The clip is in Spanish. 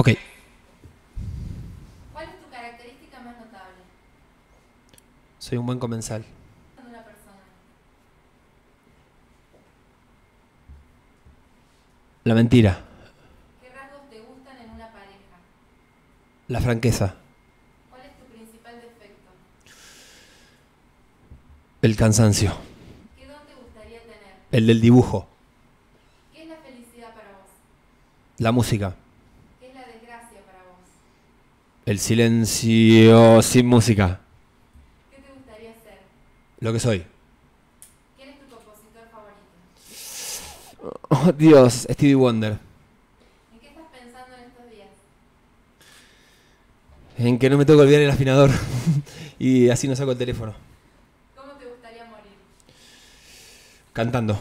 Ok. ¿Cuál es tu característica más notable Soy un buen comensal. en una persona? La mentira. ¿Qué rasgos te gustan en una pareja? La franqueza. ¿Cuál es tu principal defecto? El cansancio. ¿Qué don te gustaría tener? El del dibujo. ¿Qué es la felicidad para vos? La música. ¿Qué es la desgracia para vos? El silencio sin música. ¿Qué te gustaría ser? Lo que soy. ¿Quién es tu compositor favorito? Oh, Dios, Stevie Wonder. ¿En qué estás pensando en estos días? En que no me tengo que olvidar el afinador. y así no saco el teléfono. ¿Cómo te gustaría morir? Cantando.